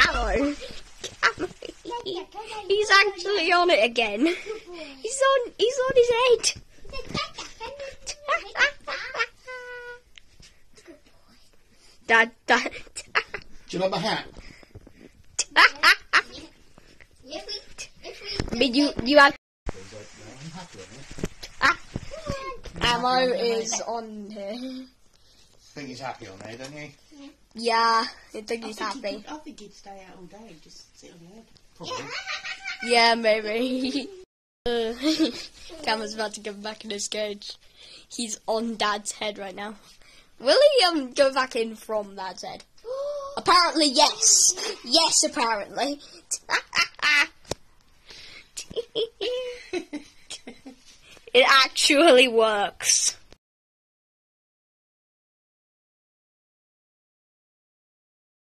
Camo. Camo. He's actually on it again. He's on. He's on his head. Dad, dad. Do you like my hat? I you you have. Camo is on here. Think he's happy on there, don't you? Yeah, I think I he's think, happy. he'd, I think he'd stay out all day and just sit on your head. Probably. Yeah, maybe. uh, Camo's about to go back in his cage. He's on Dad's head right now. Will he um go back in from Dad's head? Apparently, yes. Yes, apparently. it actually works.